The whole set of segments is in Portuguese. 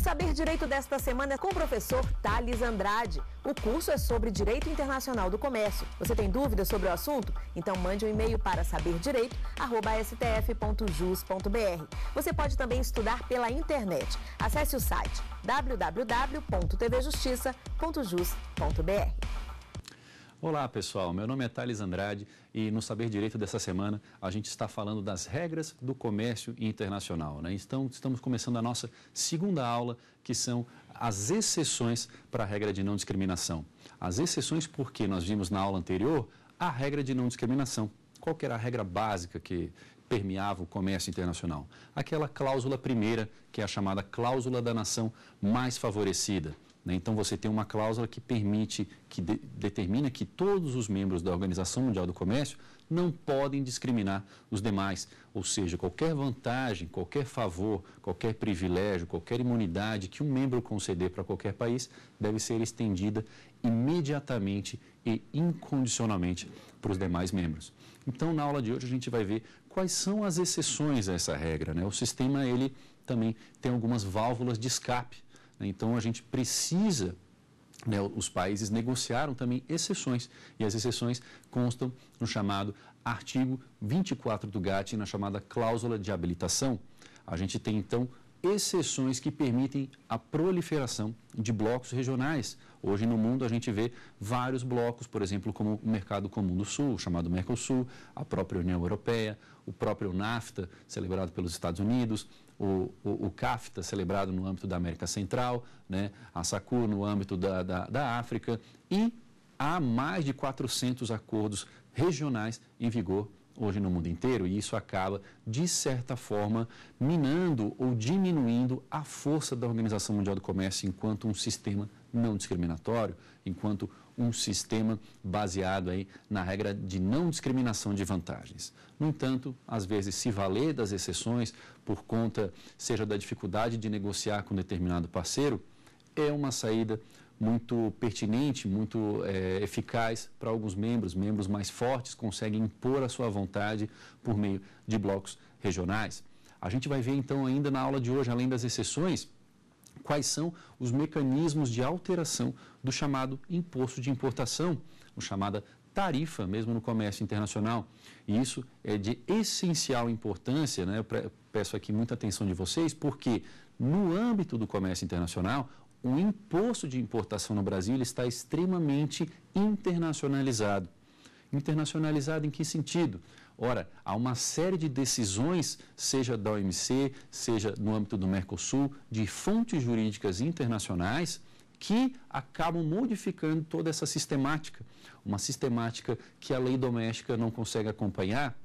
O Saber Direito desta semana é com o professor Thales Andrade. O curso é sobre Direito Internacional do Comércio. Você tem dúvidas sobre o assunto? Então mande um e-mail para saberdireito.stf.jus.br. Você pode também estudar pela internet. Acesse o site www.tvjustiça.jus.br. Olá pessoal, meu nome é Thales Andrade e no Saber Direito dessa semana a gente está falando das regras do comércio internacional. Né? Então, estamos começando a nossa segunda aula, que são as exceções para a regra de não discriminação. As exceções porque nós vimos na aula anterior a regra de não discriminação. Qual era a regra básica que permeava o comércio internacional? Aquela cláusula primeira, que é a chamada cláusula da nação mais favorecida. Né? Então, você tem uma cláusula que permite, que de, determina que todos os membros da Organização Mundial do Comércio não podem discriminar os demais. Ou seja, qualquer vantagem, qualquer favor, qualquer privilégio, qualquer imunidade que um membro conceder para qualquer país deve ser estendida imediatamente e incondicionalmente para os demais membros. Então, na aula de hoje, a gente vai ver quais são as exceções a essa regra. Né? O sistema, ele também tem algumas válvulas de escape? Então, a gente precisa né, os países negociaram também exceções, e as exceções constam no chamado artigo 24 do GATT, na chamada cláusula de habilitação. A gente tem, então, exceções que permitem a proliferação de blocos regionais. Hoje no mundo a gente vê vários blocos, por exemplo, como o Mercado Comum do Sul, chamado Mercosul, a própria União Europeia, o próprio NAFTA, celebrado pelos Estados Unidos, o, o, o CAFTA, celebrado no âmbito da América Central, né, a SACU no âmbito da, da, da África, e há mais de 400 acordos regionais em vigor hoje no mundo inteiro, e isso acaba, de certa forma, minando ou diminuindo a força da Organização Mundial do Comércio enquanto um sistema não discriminatório, enquanto um sistema baseado aí na regra de não discriminação de vantagens. No entanto, às vezes se valer das exceções por conta seja da dificuldade de negociar com determinado parceiro, é uma saída muito pertinente, muito é, eficaz para alguns membros. Membros mais fortes conseguem impor a sua vontade por meio de blocos regionais. A gente vai ver então ainda na aula de hoje, além das exceções, quais são os mecanismos de alteração do chamado imposto de importação, o chamada tarifa mesmo no comércio internacional. E isso é de essencial importância, né? Eu peço aqui muita atenção de vocês, porque no âmbito do comércio internacional, o imposto de importação no Brasil está extremamente internacionalizado. Internacionalizado em que sentido? Ora, há uma série de decisões, seja da OMC, seja no âmbito do Mercosul, de fontes jurídicas internacionais, que acabam modificando toda essa sistemática. Uma sistemática que a lei doméstica não consegue acompanhar.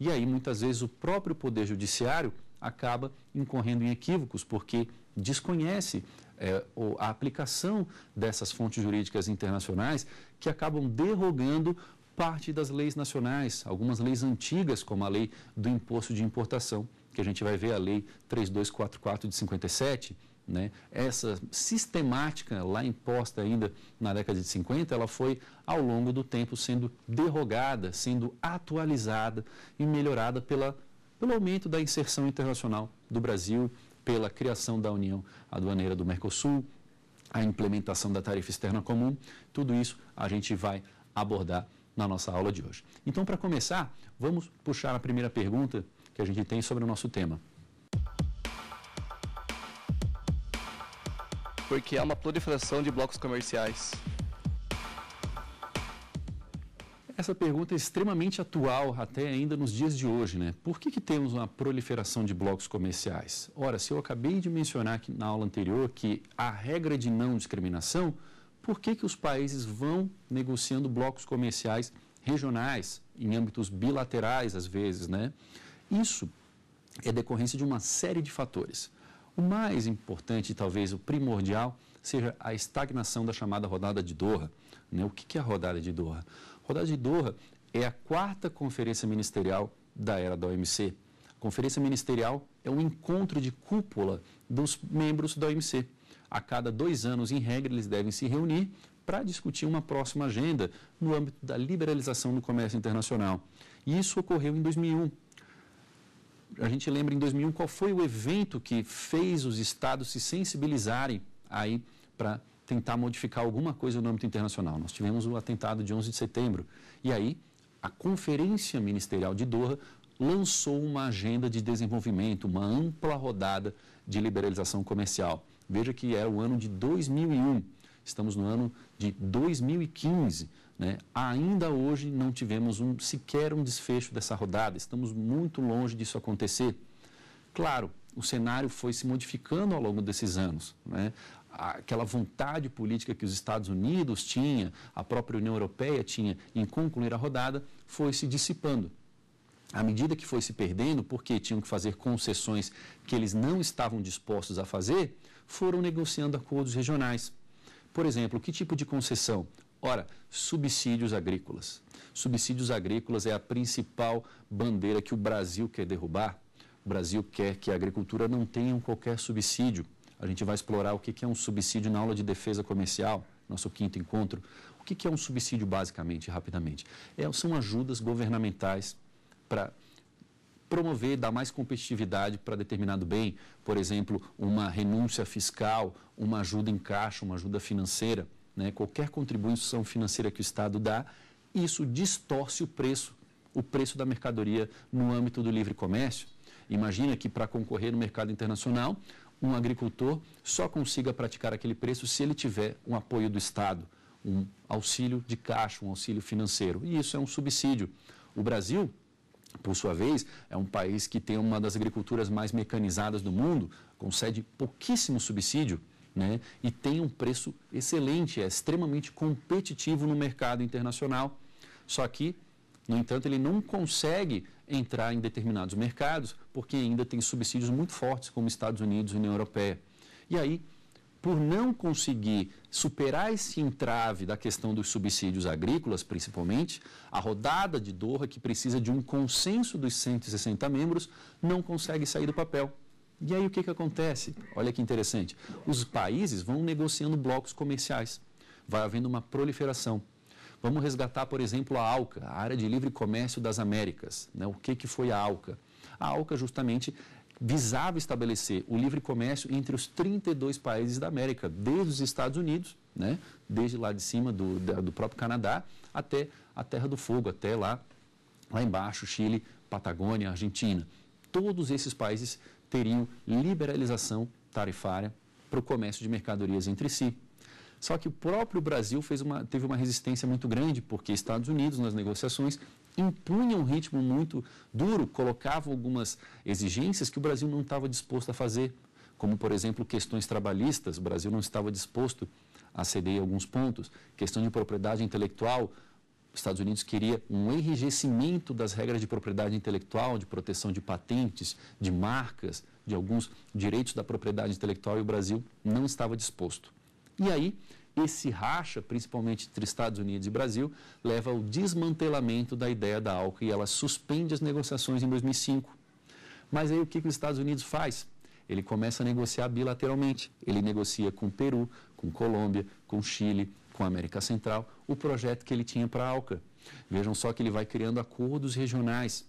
E aí, muitas vezes, o próprio Poder Judiciário acaba incorrendo em equívocos, porque desconhece é, a aplicação dessas fontes jurídicas internacionais que acabam derrogando parte das leis nacionais, algumas leis antigas, como a lei do imposto de importação, que a gente vai ver a lei 3244 de 57, né? Essa sistemática lá imposta ainda na década de 50, ela foi ao longo do tempo sendo derrogada, sendo atualizada e melhorada pela, pelo aumento da inserção internacional do Brasil, pela criação da União Aduaneira do Mercosul, a implementação da tarifa externa comum, tudo isso a gente vai abordar na nossa aula de hoje. Então, para começar, vamos puxar a primeira pergunta que a gente tem sobre o nosso tema. Porque há uma proliferação de blocos comerciais. Essa pergunta é extremamente atual até ainda nos dias de hoje, né? Por que, que temos uma proliferação de blocos comerciais? Ora, se eu acabei de mencionar aqui na aula anterior que a regra de não discriminação por que, que os países vão negociando blocos comerciais regionais, em âmbitos bilaterais, às vezes, né? Isso é decorrência de uma série de fatores. O mais importante, talvez o primordial, seja a estagnação da chamada rodada de Doha. Né? O que é a rodada de Doha? Rodada de Doha é a quarta conferência ministerial da era da OMC. A conferência ministerial é um encontro de cúpula dos membros da OMC a cada dois anos, em regra, eles devem se reunir para discutir uma próxima agenda no âmbito da liberalização do comércio internacional. E isso ocorreu em 2001. a gente lembra em 2001 qual foi o evento que fez os estados se sensibilizarem aí para tentar modificar alguma coisa no âmbito internacional. Nós tivemos o atentado de 11 de setembro. E aí, a Conferência Ministerial de Doha lançou uma agenda de desenvolvimento, uma ampla rodada de liberalização comercial. Veja que era o ano de 2001, estamos no ano de 2015. Né? Ainda hoje não tivemos um, sequer um desfecho dessa rodada, estamos muito longe disso acontecer. Claro, o cenário foi se modificando ao longo desses anos. Né? Aquela vontade política que os Estados Unidos tinha, a própria União Europeia tinha em concluir a rodada, foi se dissipando à medida que foi se perdendo, porque tinham que fazer concessões que eles não estavam dispostos a fazer, foram negociando acordos regionais. Por exemplo, que tipo de concessão? Ora, subsídios agrícolas. Subsídios agrícolas é a principal bandeira que o Brasil quer derrubar. O Brasil quer que a agricultura não tenha qualquer subsídio. A gente vai explorar o que é um subsídio na aula de defesa comercial, nosso quinto encontro. O que é um subsídio, basicamente, rapidamente? É, são ajudas governamentais para promover, dar mais competitividade para determinado bem, por exemplo, uma renúncia fiscal, uma ajuda em caixa, uma ajuda financeira, né? qualquer contribuição financeira que o Estado dá, isso distorce o preço, o preço da mercadoria no âmbito do livre comércio. Imagina que para concorrer no mercado internacional, um agricultor só consiga praticar aquele preço se ele tiver um apoio do Estado, um auxílio de caixa, um auxílio financeiro. E isso é um subsídio. O Brasil por sua vez, é um país que tem uma das agriculturas mais mecanizadas do mundo, concede pouquíssimo subsídio né, e tem um preço excelente, é extremamente competitivo no mercado internacional. Só que, no entanto, ele não consegue entrar em determinados mercados porque ainda tem subsídios muito fortes, como Estados Unidos e União Europeia. E aí, por não conseguir superar esse entrave da questão dos subsídios agrícolas, principalmente, a rodada de Doha, que precisa de um consenso dos 160 membros, não consegue sair do papel. E aí o que, que acontece? Olha que interessante. Os países vão negociando blocos comerciais. Vai havendo uma proliferação. Vamos resgatar, por exemplo, a ALCA, a Área de Livre Comércio das Américas. Né? O que, que foi a ALCA? A ALCA justamente visava estabelecer o livre comércio entre os 32 países da América, desde os Estados Unidos, né, desde lá de cima do, do próprio Canadá, até a Terra do Fogo, até lá, lá embaixo, Chile, Patagônia, Argentina. Todos esses países teriam liberalização tarifária para o comércio de mercadorias entre si. Só que o próprio Brasil fez uma, teve uma resistência muito grande, porque Estados Unidos, nas negociações, impunha um ritmo muito duro, colocava algumas exigências que o Brasil não estava disposto a fazer, como, por exemplo, questões trabalhistas, o Brasil não estava disposto a ceder em alguns pontos, questão de propriedade intelectual, os Estados Unidos queria um enrijecimento das regras de propriedade intelectual, de proteção de patentes, de marcas, de alguns direitos da propriedade intelectual e o Brasil não estava disposto. E aí, esse racha, principalmente entre Estados Unidos e Brasil, leva ao desmantelamento da ideia da ALCA e ela suspende as negociações em 2005. Mas aí o que, que os Estados Unidos faz? Ele começa a negociar bilateralmente. Ele negocia com Peru, com Colômbia, com Chile, com América Central, o projeto que ele tinha para a ALCA. Vejam só que ele vai criando acordos regionais.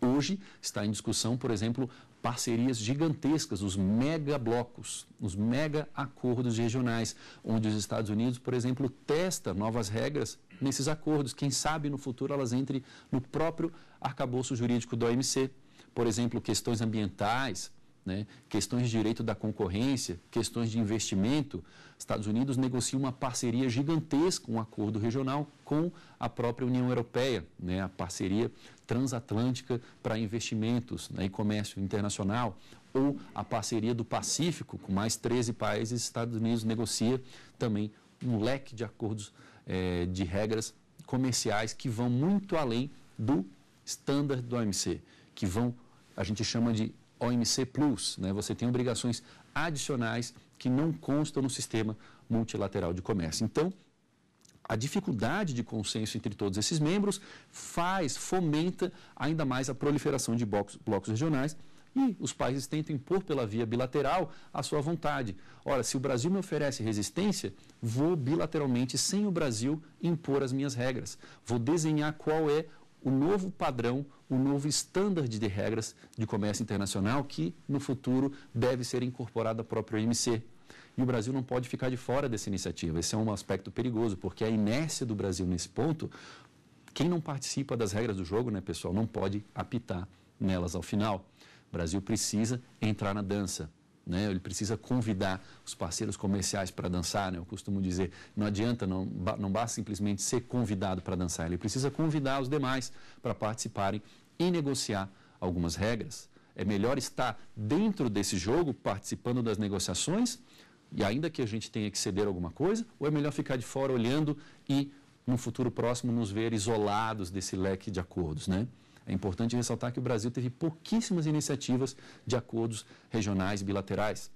Hoje está em discussão, por exemplo, parcerias gigantescas, os mega blocos, os mega acordos regionais, onde os Estados Unidos, por exemplo, testa novas regras nesses acordos. Quem sabe no futuro elas entrem no próprio arcabouço jurídico do OMC. Por exemplo, questões ambientais, né? questões de direito da concorrência, questões de investimento. Estados Unidos negocia uma parceria gigantesca, um acordo regional com a própria União Europeia, né? a parceria transatlântica para investimentos né? e comércio internacional, ou a parceria do Pacífico, com mais 13 países, Estados Unidos negocia também um leque de acordos eh, de regras comerciais que vão muito além do standard do OMC, que vão, a gente chama de OMC Plus, né? você tem obrigações adicionais que não constam no sistema multilateral de comércio. Então, a dificuldade de consenso entre todos esses membros faz, fomenta ainda mais a proliferação de blocos, blocos regionais e os países tentam impor pela via bilateral a sua vontade. Ora, se o Brasil me oferece resistência, vou bilateralmente, sem o Brasil, impor as minhas regras. Vou desenhar qual é o novo padrão, o novo estándar de regras de comércio internacional que, no futuro, deve ser incorporado à própria OMC. E o Brasil não pode ficar de fora dessa iniciativa. Esse é um aspecto perigoso, porque a inércia do Brasil nesse ponto, quem não participa das regras do jogo, né, pessoal, não pode apitar nelas ao final. O Brasil precisa entrar na dança. Né? Ele precisa convidar os parceiros comerciais para dançar. Né? Eu costumo dizer, não adianta, não, não basta simplesmente ser convidado para dançar. Ele precisa convidar os demais para participarem e negociar algumas regras. É melhor estar dentro desse jogo, participando das negociações, e ainda que a gente tenha que ceder alguma coisa, ou é melhor ficar de fora olhando e, no futuro próximo, nos ver isolados desse leque de acordos, né? É importante ressaltar que o Brasil teve pouquíssimas iniciativas de acordos regionais bilaterais.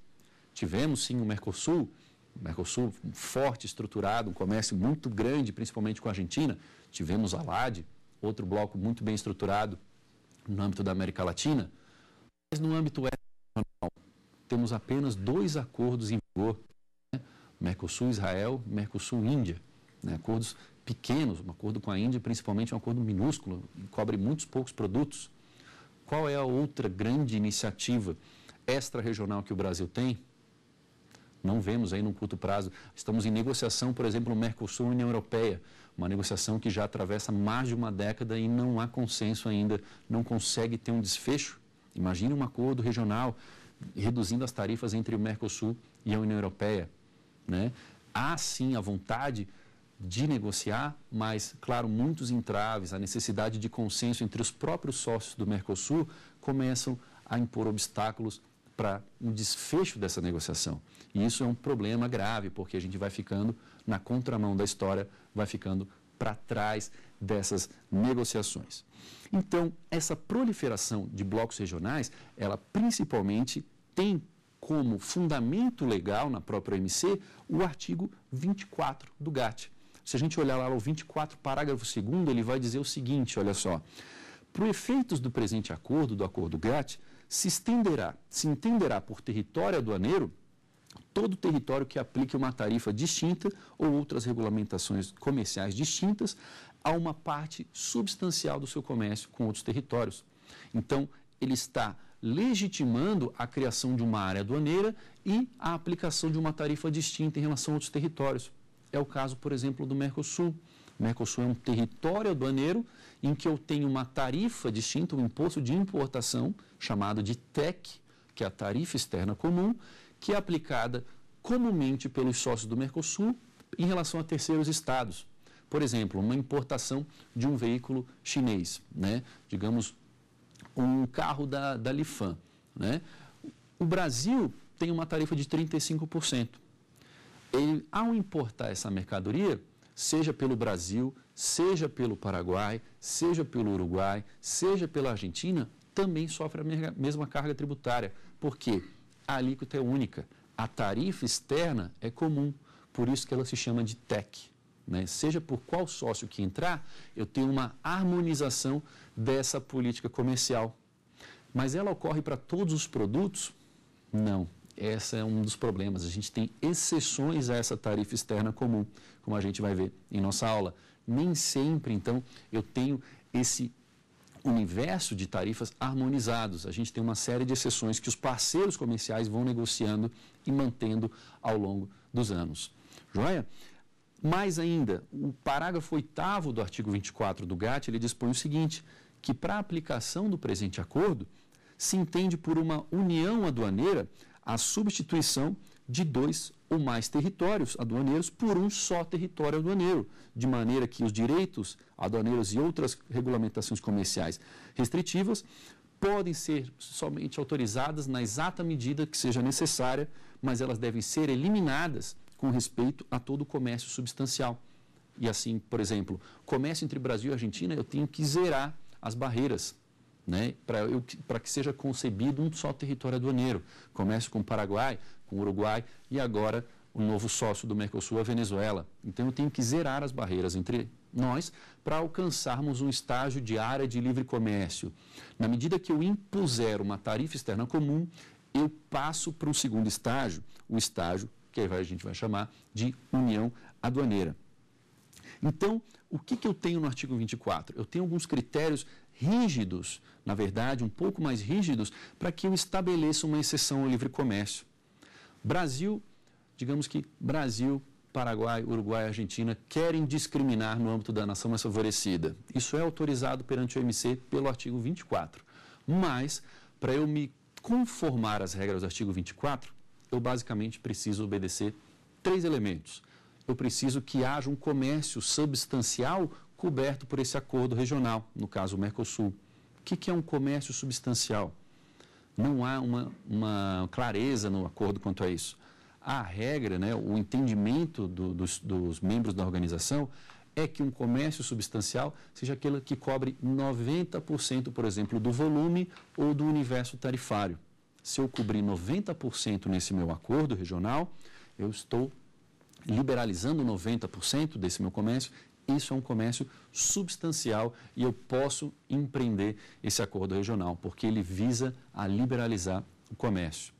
Tivemos, sim, o Mercosul, o Mercosul forte, estruturado, um comércio muito grande, principalmente com a Argentina. Tivemos a LAD, outro bloco muito bem estruturado no âmbito da América Latina. Mas no âmbito regional, temos apenas dois acordos em vigor, né? Mercosul-Israel, Mercosul-Índia, né? acordos pequenos, um acordo com a Índia, principalmente um acordo minúsculo, cobre muitos poucos produtos. Qual é a outra grande iniciativa extra-regional que o Brasil tem? Não vemos aí num curto prazo. Estamos em negociação, por exemplo, no Mercosul e União Europeia, uma negociação que já atravessa mais de uma década e não há consenso ainda, não consegue ter um desfecho. Imagine um acordo regional reduzindo as tarifas entre o Mercosul e a União Europeia. Né? Há sim a vontade de negociar, mas, claro, muitos entraves, a necessidade de consenso entre os próprios sócios do Mercosul começam a impor obstáculos para um desfecho dessa negociação. E isso é um problema grave, porque a gente vai ficando na contramão da história, vai ficando para trás dessas negociações. Então, essa proliferação de blocos regionais, ela principalmente tem como fundamento legal na própria OMC o artigo 24 do GATT, se a gente olhar lá o 24, parágrafo 2 ele vai dizer o seguinte, olha só. Para efeitos do presente acordo, do acordo GATT, se estenderá, se entenderá por território aduaneiro todo território que aplique uma tarifa distinta ou outras regulamentações comerciais distintas a uma parte substancial do seu comércio com outros territórios. Então, ele está legitimando a criação de uma área aduaneira e a aplicação de uma tarifa distinta em relação a outros territórios. É o caso, por exemplo, do Mercosul. O Mercosul é um território aduaneiro em que eu tenho uma tarifa distinta, um imposto de importação, chamado de TEC, que é a tarifa externa comum, que é aplicada comumente pelos sócios do Mercosul em relação a terceiros estados. Por exemplo, uma importação de um veículo chinês, né? digamos, um carro da, da Lifan. Né? O Brasil tem uma tarifa de 35% ele, ao importar essa mercadoria, seja pelo Brasil, seja pelo Paraguai, seja pelo Uruguai, seja pela Argentina, também sofre a mesma carga tributária, porque a alíquota é única, a tarifa externa é comum, por isso que ela se chama de TEC. Né? Seja por qual sócio que entrar, eu tenho uma harmonização dessa política comercial. Mas ela ocorre para todos os produtos? Não. Esse é um dos problemas. A gente tem exceções a essa tarifa externa comum, como a gente vai ver em nossa aula. Nem sempre, então, eu tenho esse universo de tarifas harmonizados. A gente tem uma série de exceções que os parceiros comerciais vão negociando e mantendo ao longo dos anos. Joia? Mais ainda, o parágrafo 8 do artigo 24 do GATT, ele dispõe o seguinte, que para a aplicação do presente acordo, se entende por uma união aduaneira a substituição de dois ou mais territórios aduaneiros por um só território aduaneiro, de maneira que os direitos aduaneiros e outras regulamentações comerciais restritivas podem ser somente autorizadas na exata medida que seja necessária, mas elas devem ser eliminadas com respeito a todo o comércio substancial. E assim, por exemplo, comércio entre Brasil e Argentina, eu tenho que zerar as barreiras né, para que seja concebido um só território aduaneiro. Comércio com o Paraguai, com o Uruguai e agora o novo sócio do Mercosul, a Venezuela. Então eu tenho que zerar as barreiras entre nós para alcançarmos um estágio de área de livre comércio. Na medida que eu impuser uma tarifa externa comum, eu passo para o segundo estágio, o estágio que a gente vai chamar de união aduaneira. Então, o que, que eu tenho no artigo 24? Eu tenho alguns critérios rígidos, na verdade, um pouco mais rígidos, para que eu estabeleça uma exceção ao livre comércio. Brasil, digamos que Brasil, Paraguai, Uruguai e Argentina querem discriminar no âmbito da nação mais favorecida. Isso é autorizado perante o OMC pelo artigo 24. Mas, para eu me conformar às regras do artigo 24, eu basicamente preciso obedecer três elementos. Eu preciso que haja um comércio substancial coberto por esse acordo regional, no caso o Mercosul. O que, que é um comércio substancial? Não há uma, uma clareza no acordo quanto a isso a regra, né, o entendimento do, dos, dos membros da organização é que um comércio substancial seja aquele que cobre 90%, por exemplo, do volume ou do universo tarifário. Se eu cobrir 90% nesse meu acordo regional, eu estou liberalizando 90% desse meu comércio. Isso é um comércio substancial e eu posso empreender esse acordo regional, porque ele visa a liberalizar o comércio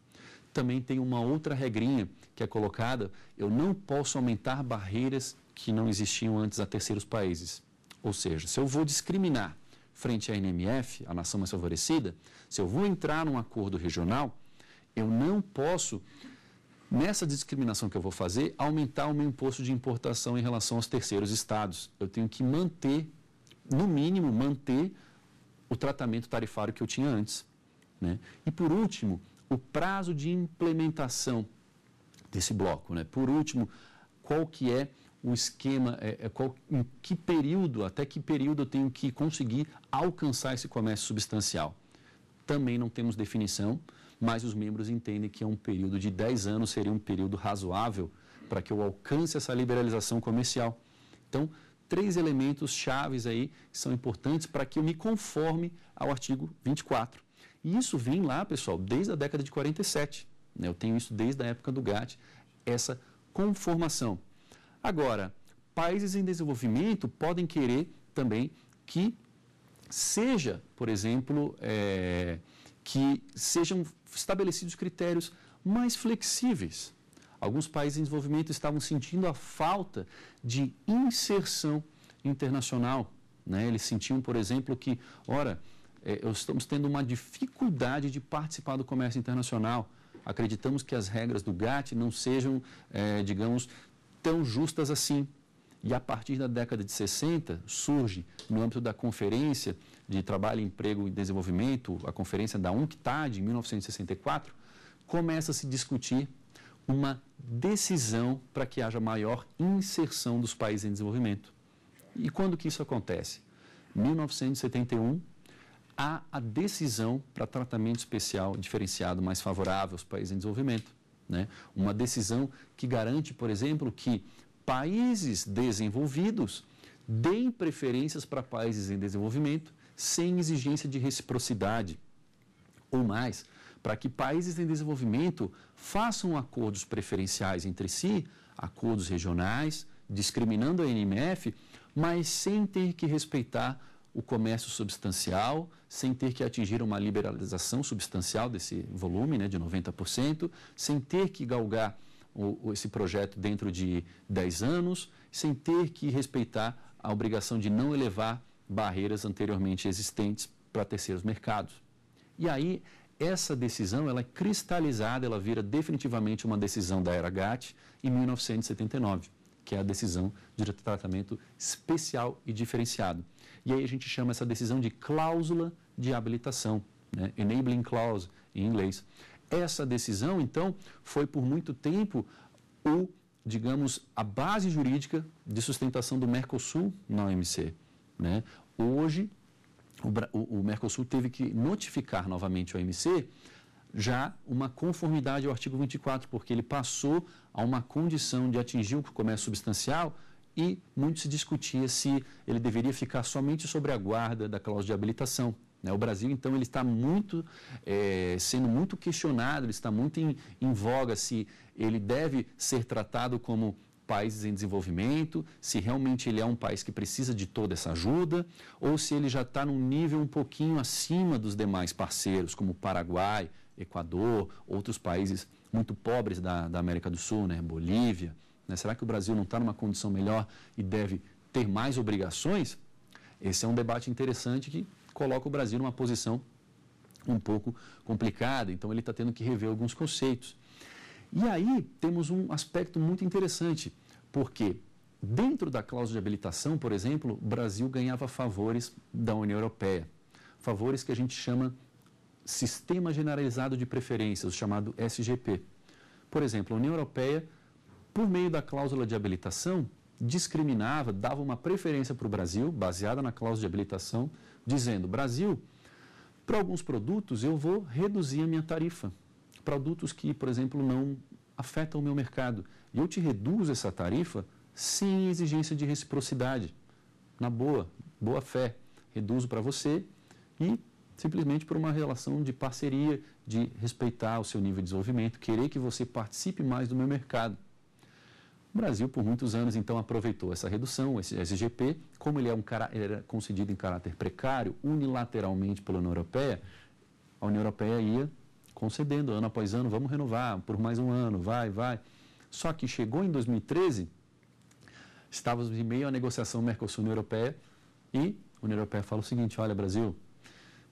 também tem uma outra regrinha que é colocada: eu não posso aumentar barreiras que não existiam antes a terceiros países. Ou seja, se eu vou discriminar frente à NMF, a nação mais favorecida, se eu vou entrar num acordo regional, eu não posso, nessa discriminação que eu vou fazer, aumentar o meu imposto de importação em relação aos terceiros estados. Eu tenho que manter, no mínimo, manter o tratamento tarifário que eu tinha antes. Né? E por último, o prazo de implementação desse bloco. Né? Por último, qual que é o esquema, é, é qual, em que período, até que período eu tenho que conseguir alcançar esse comércio substancial. Também não temos definição, mas os membros entendem que é um período de 10 anos seria um período razoável para que eu alcance essa liberalização comercial. Então, três elementos chaves aí que são importantes para que eu me conforme ao artigo 24. E isso vem lá, pessoal, desde a década de 47. Né? Eu tenho isso desde a época do GATT, essa conformação. Agora, países em desenvolvimento podem querer também que seja, por exemplo, é, que sejam estabelecidos critérios mais flexíveis. Alguns países em desenvolvimento estavam sentindo a falta de inserção internacional. Né? Eles sentiam, por exemplo, que, ora, é, estamos tendo uma dificuldade de participar do comércio internacional. Acreditamos que as regras do GATT não sejam, é, digamos, tão justas assim. E a partir da década de 60 surge, no âmbito da Conferência de Trabalho, Emprego e Desenvolvimento, a Conferência da UNCTAD, em 1964, começa a se discutir uma decisão para que haja maior inserção dos países em desenvolvimento. E quando que isso acontece? 1971, há a decisão para tratamento especial diferenciado mais favorável aos países em desenvolvimento. Né? Uma decisão que garante, por exemplo, que países desenvolvidos deem preferências para países em desenvolvimento sem exigência de reciprocidade. Ou mais, para que países em desenvolvimento façam acordos preferenciais entre si, acordos regionais, discriminando a NMF, mas sem ter que respeitar o comércio substancial, sem ter que atingir uma liberalização substancial desse volume, né, de 90%, sem ter que galgar o, esse projeto dentro de 10 anos, sem ter que respeitar a obrigação de não elevar barreiras anteriormente existentes para terceiros mercados. E aí, essa decisão ela é cristalizada, ela vira definitivamente uma decisão da era GATT em 1979, que é a decisão de tratamento especial e diferenciado. E aí a gente chama essa decisão de cláusula de habilitação, né? enabling clause em inglês. Essa decisão, então, foi por muito tempo o, digamos, a base jurídica de sustentação do Mercosul na OMC. Né? Hoje, o, o Mercosul teve que notificar novamente a OMC já uma conformidade ao artigo 24, porque ele passou a uma condição de atingir o comércio substancial e muito se discutia se ele deveria ficar somente sobre a guarda da cláusula de habilitação. Né? O Brasil, então, ele está muito, é, sendo muito questionado, ele está muito em, em voga se ele deve ser tratado como países em desenvolvimento, se realmente ele é um país que precisa de toda essa ajuda, ou se ele já está num nível um pouquinho acima dos demais parceiros, como Paraguai, Equador, outros países muito pobres da, da América do Sul, né? Bolívia. Né? Será que o Brasil não está numa condição melhor e deve ter mais obrigações, esse é um debate interessante que coloca o Brasil numa posição um pouco complicada, então ele está tendo que rever alguns conceitos. E aí temos um aspecto muito interessante, porque dentro da cláusula de habilitação, por exemplo, o Brasil ganhava favores da União Europeia, favores que a gente chama Sistema Generalizado de Preferências, chamado SGP. Por exemplo, a União Europeia, por meio da cláusula de habilitação, discriminava, dava uma preferência para o Brasil, baseada na cláusula de habilitação, dizendo: Brasil, para alguns produtos eu vou reduzir a minha tarifa. Produtos que, por exemplo, não afetam o meu mercado. E eu te reduzo essa tarifa sem exigência de reciprocidade. Na boa, boa fé. Reduzo para você e simplesmente por uma relação de parceria, de respeitar o seu nível de desenvolvimento, querer que você participe mais do meu mercado. O Brasil, por muitos anos, então, aproveitou essa redução, esse SGP, como ele, é um, era concedido em caráter precário, unilateralmente pela União Europeia, a União Europeia ia concedendo ano após ano, vamos renovar por mais um ano, vai, vai. Só que chegou em 2013, estávamos em meio à negociação Mercosul-União Europeia e a União Europeia fala o seguinte, olha Brasil,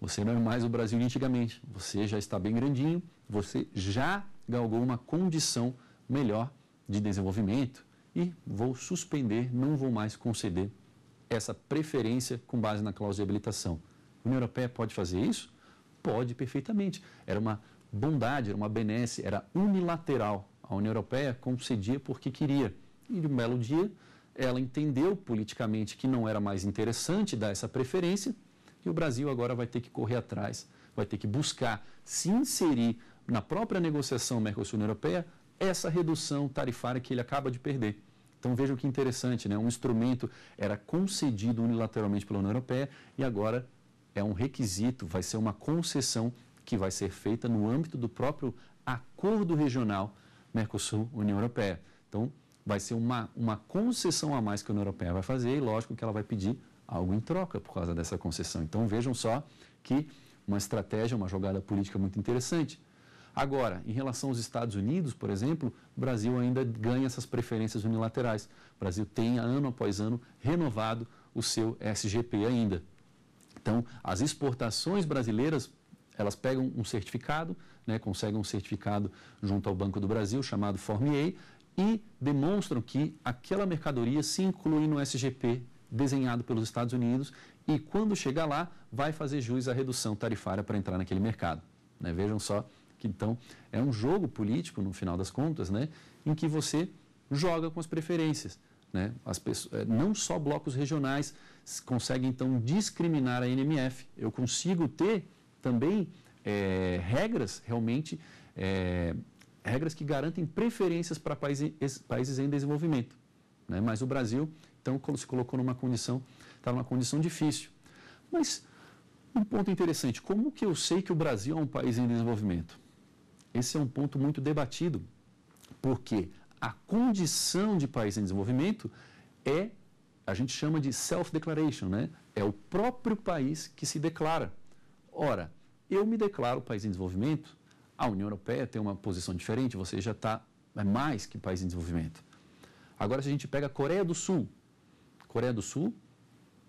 você não é mais o Brasil de antigamente, você já está bem grandinho, você já galgou uma condição melhor de desenvolvimento e vou suspender, não vou mais conceder essa preferência com base na cláusula de habilitação. A União Europeia pode fazer isso? Pode, perfeitamente. Era uma bondade, era uma benesse, era unilateral. A União Europeia concedia porque queria. E de um belo dia, ela entendeu politicamente que não era mais interessante dar essa preferência e o Brasil agora vai ter que correr atrás, vai ter que buscar se inserir na própria negociação Mercosul-União Europeia essa redução tarifária que ele acaba de perder. Então vejam que interessante, né? um instrumento era concedido unilateralmente pela União Europeia e agora é um requisito, vai ser uma concessão que vai ser feita no âmbito do próprio acordo regional Mercosul-União Europeia. Então vai ser uma, uma concessão a mais que a União Europeia vai fazer e lógico que ela vai pedir algo em troca por causa dessa concessão. Então vejam só que uma estratégia, uma jogada política muito interessante. Agora, em relação aos Estados Unidos, por exemplo, o Brasil ainda ganha essas preferências unilaterais. O Brasil tem, ano após ano, renovado o seu SGP ainda. Então, as exportações brasileiras, elas pegam um certificado, né, conseguem um certificado junto ao Banco do Brasil, chamado Form A, e demonstram que aquela mercadoria se inclui no SGP desenhado pelos Estados Unidos e, quando chegar lá, vai fazer jus à redução tarifária para entrar naquele mercado. Né? Vejam só então é um jogo político, no final das contas, né, em que você joga com as preferências. Né? As pessoas, é, não só blocos regionais conseguem então discriminar a NMF. Eu consigo ter também é, regras realmente é, regras que garantem preferências para países, países em desenvolvimento. Né? Mas o Brasil, então, se colocou numa condição, estava numa condição difícil. Mas um ponto interessante, como que eu sei que o Brasil é um país em desenvolvimento? Esse é um ponto muito debatido, porque a condição de país em desenvolvimento é, a gente chama de self-declaration, né? É o próprio país que se declara. Ora, eu me declaro país em desenvolvimento, a União Europeia tem uma posição diferente, você já está é mais que país em desenvolvimento. Agora, se a gente pega a Coreia do Sul, Coreia do Sul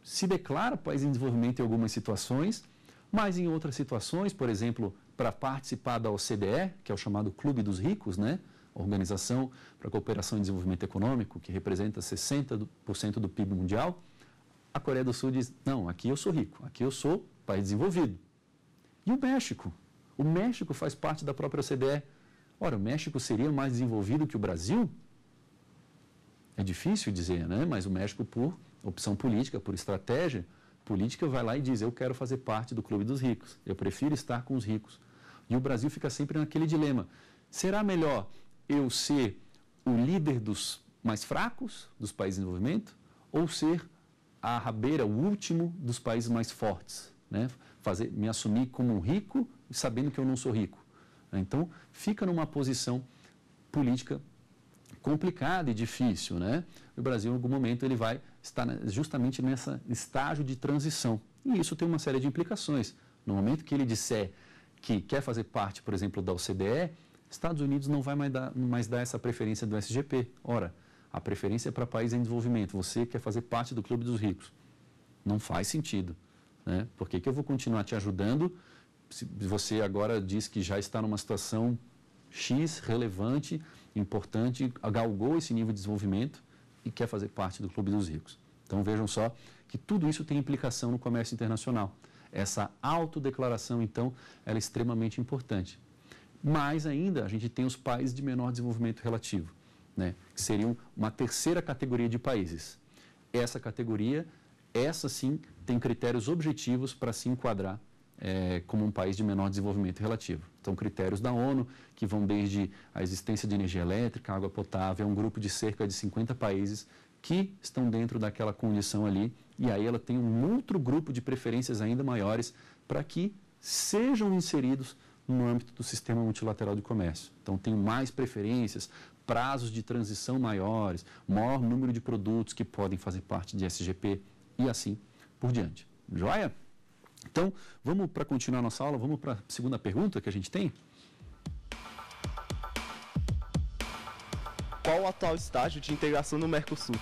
se declara país em desenvolvimento em algumas situações, mas em outras situações, por exemplo, para participar da OCDE, que é o chamado Clube dos Ricos, né? Organização para a Cooperação e Desenvolvimento Econômico, que representa 60% do PIB mundial, a Coreia do Sul diz: não, aqui eu sou rico, aqui eu sou país desenvolvido. E o México? O México faz parte da própria OCDE. Ora, o México seria mais desenvolvido que o Brasil? É difícil dizer, né? Mas o México, por opção política, por estratégia política, vai lá e diz: eu quero fazer parte do clube dos ricos, eu prefiro estar com os ricos. E o Brasil fica sempre naquele dilema: será melhor eu ser o líder dos mais fracos, dos países em desenvolvimento, ou ser a rabeira, o último dos países mais fortes? Né? Fazer, me assumir como rico, sabendo que eu não sou rico. Então, fica numa posição política complicada e difícil. Né? O Brasil, em algum momento, ele vai estar justamente nesse estágio de transição. E isso tem uma série de implicações. No momento que ele disser que quer fazer parte, por exemplo, da OCDE, Estados Unidos não vai mais dar, mais dar essa preferência do SGP. Ora, a preferência é para país em desenvolvimento, você quer fazer parte do clube dos ricos. Não faz sentido. Né? Por que, que eu vou continuar te ajudando se você agora diz que já está numa situação X relevante, importante, galgou esse nível de desenvolvimento e quer fazer parte do clube dos ricos? Então vejam só que tudo isso tem implicação no comércio internacional. Essa autodeclaração, então, ela é extremamente importante. Mais ainda, a gente tem os países de menor desenvolvimento relativo, né, que seriam uma terceira categoria de países. Essa categoria, essa sim, tem critérios objetivos para se enquadrar é, como um país de menor desenvolvimento relativo. Então, critérios da ONU, que vão desde a existência de energia elétrica, água potável, é um grupo de cerca de 50 países que estão dentro daquela condição ali e aí ela tem um outro grupo de preferências ainda maiores para que sejam inseridos no âmbito do sistema multilateral de comércio. Então, tem mais preferências, prazos de transição maiores, maior número de produtos que podem fazer parte de SGP e assim por diante. Joia? Então, vamos para continuar nossa aula, vamos para a segunda pergunta que a gente tem? Qual o atual estágio de integração no Mercosul?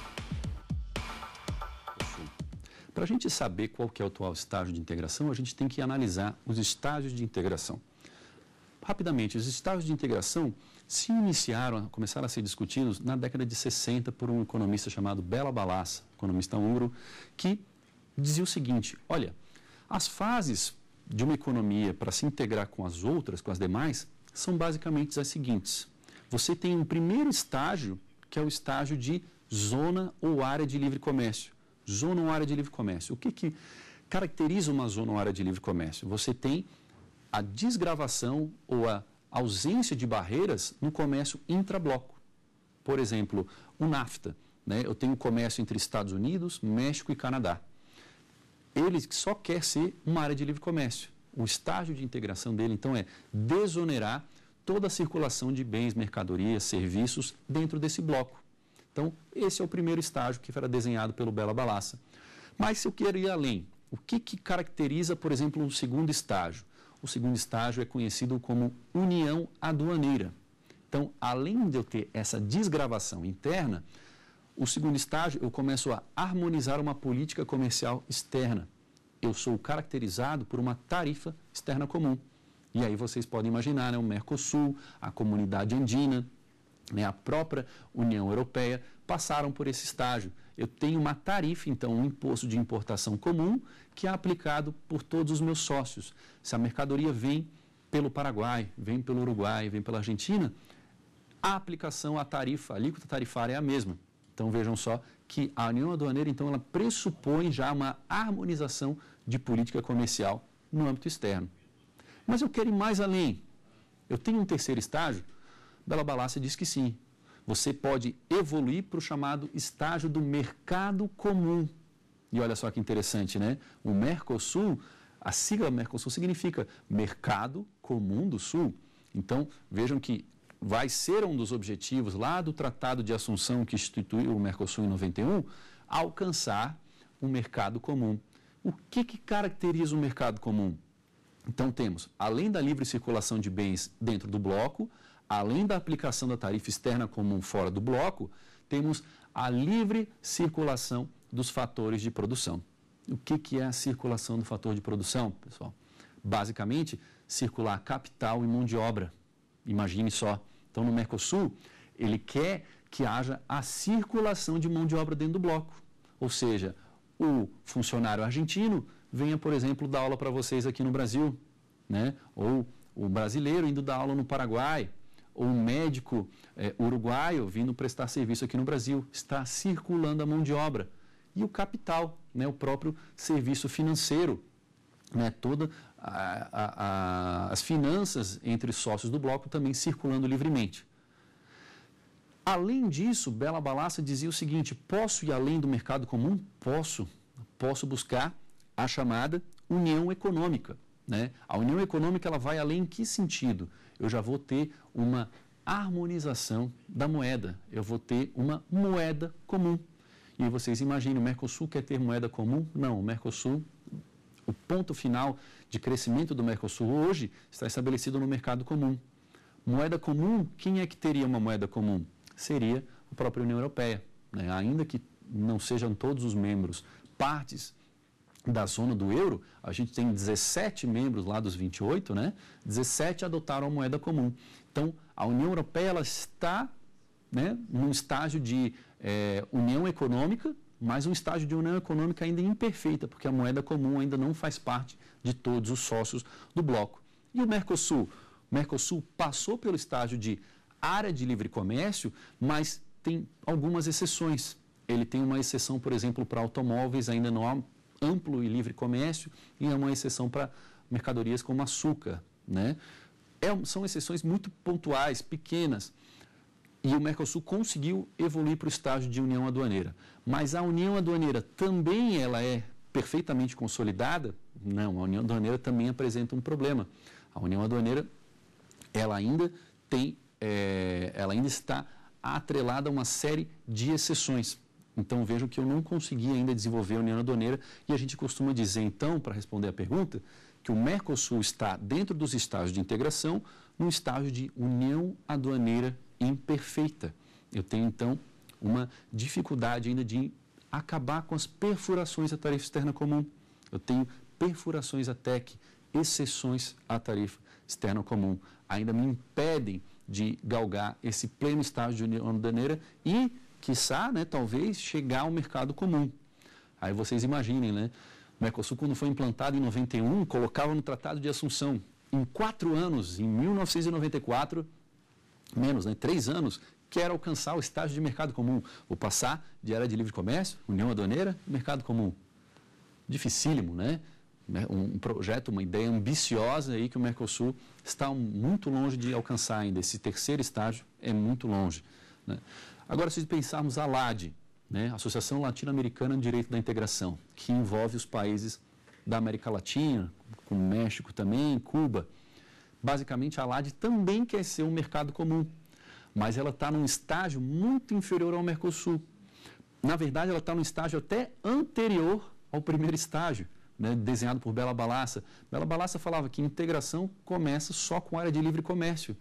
Para a gente saber qual que é o atual estágio de integração, a gente tem que analisar os estágios de integração. Rapidamente, os estágios de integração se iniciaram, começaram a ser discutidos na década de 60 por um economista chamado Bela Balassa, economista húngaro, que dizia o seguinte: olha, as fases de uma economia para se integrar com as outras, com as demais, são basicamente as seguintes. Você tem um primeiro estágio, que é o estágio de zona ou área de livre comércio. Zona ou área de livre comércio. O que, que caracteriza uma zona ou área de livre comércio? Você tem a desgravação ou a ausência de barreiras no comércio intrabloco. Por exemplo, o NAFTA. Né? Eu tenho comércio entre Estados Unidos, México e Canadá. Ele só quer ser uma área de livre comércio. O estágio de integração dele, então, é desonerar toda a circulação de bens, mercadorias, serviços dentro desse bloco. Então, esse é o primeiro estágio que era desenhado pelo Bela Balassa. Mas se eu quero ir além, o que, que caracteriza, por exemplo, o segundo estágio? O segundo estágio é conhecido como união aduaneira. Então, além de eu ter essa desgravação interna, o segundo estágio eu começo a harmonizar uma política comercial externa. Eu sou caracterizado por uma tarifa externa comum. E aí vocês podem imaginar, né, o Mercosul, a comunidade andina, né, a própria União Europeia, passaram por esse estágio. Eu tenho uma tarifa, então, um imposto de importação comum, que é aplicado por todos os meus sócios. Se a mercadoria vem pelo Paraguai, vem pelo Uruguai, vem pela Argentina, a aplicação, a tarifa, a alíquota tarifária é a mesma. Então vejam só que a União Aduaneira, então, ela pressupõe já uma harmonização de política comercial no âmbito externo. Mas eu quero ir mais além. Eu tenho um terceiro estágio Bela Balassa diz que sim. Você pode evoluir para o chamado estágio do mercado comum. E olha só que interessante, né? O Mercosul, a sigla Mercosul significa Mercado Comum do Sul. Então, vejam que vai ser um dos objetivos lá do Tratado de Assunção que instituiu o Mercosul em 91, alcançar um mercado comum. O que, que caracteriza o mercado comum? Então temos, além da livre circulação de bens dentro do bloco, além da aplicação da tarifa externa comum fora do bloco, temos a livre circulação dos fatores de produção. O que, que é a circulação do fator de produção, pessoal? Basicamente, circular capital e mão de obra. Imagine só. Então, no Mercosul, ele quer que haja a circulação de mão de obra dentro do bloco. Ou seja, o funcionário argentino venha, por exemplo, dar aula para vocês aqui no Brasil, né? ou o brasileiro indo dar aula no Paraguai, ou um médico é, uruguaio vindo prestar serviço aqui no Brasil. Está circulando a mão de obra. E o capital, né, o próprio serviço financeiro, né, toda a, a, a, as finanças entre sócios do bloco também circulando livremente. Além disso, Bela Balassa dizia o seguinte: posso ir além do mercado comum? Posso. Posso buscar a chamada união econômica. Né? A união econômica ela vai além em que sentido? Eu já vou ter uma harmonização da moeda. Eu vou ter uma moeda comum. E vocês imaginem, o Mercosul quer ter moeda comum? Não, o Mercosul, o ponto final de crescimento do Mercosul hoje está estabelecido no mercado comum. Moeda comum, quem é que teria uma moeda comum? Seria a própria União Europeia. Né? Ainda que não sejam todos os membros partes da zona do euro, a gente tem 17 membros lá dos 28, né? 17 adotaram a moeda comum. Então, a União Europeia ela está né, num estágio de é, união econômica, mas um estágio de união econômica ainda imperfeita, porque a moeda comum ainda não faz parte de todos os sócios do bloco. E o Mercosul? O Mercosul passou pelo estágio de área de livre comércio, mas tem algumas exceções. Ele tem uma exceção, por exemplo, para automóveis, ainda não há amplo e livre comércio, e é uma exceção para mercadorias como açúcar. Né? É, são exceções muito pontuais, pequenas. E o Mercosul conseguiu evoluir para o estágio de união aduaneira. Mas a união aduaneira também ela é perfeitamente consolidada? Não, a união aduaneira também apresenta um problema. A união aduaneira ela ainda tem, é, ela ainda está atrelada a uma série de exceções. Então vejam que eu não consegui ainda desenvolver a União Aduaneira e a gente costuma dizer, então, para responder a pergunta, que o Mercosul está dentro dos estágios de integração, num estágio de União Aduaneira imperfeita. Eu tenho, então, uma dificuldade ainda de acabar com as perfurações à tarifa externa comum. Eu tenho perfurações à TEC, exceções à tarifa externa comum. Ainda me impedem de galgar esse pleno estágio de União Aduaneira e quiçá, né, talvez, chegar ao mercado comum. Aí vocês imaginem, né? O Mercosul, quando foi implantado em 91, colocava no Tratado de Assunção. Em quatro anos, em 1994, menos, né, três anos, quer alcançar o estágio de mercado comum. Vou passar de área de livre comércio, União Aduaneira, mercado comum. Dificílimo, né? Um projeto, uma ideia ambiciosa aí que o Mercosul está muito longe de alcançar ainda. Esse terceiro estágio é muito longe. Né? Agora, se pensarmos a LAD, né, Associação Latino-Americana de Direito da Integração, que envolve os países da América Latina, como México também, Cuba, basicamente a LAD também quer ser um mercado comum, mas ela está num estágio muito inferior ao Mercosul. Na verdade, ela está num estágio até anterior ao primeiro estágio, né, desenhado por Bela Balassa. Bela Balassa falava que integração começa só com área de livre comércio,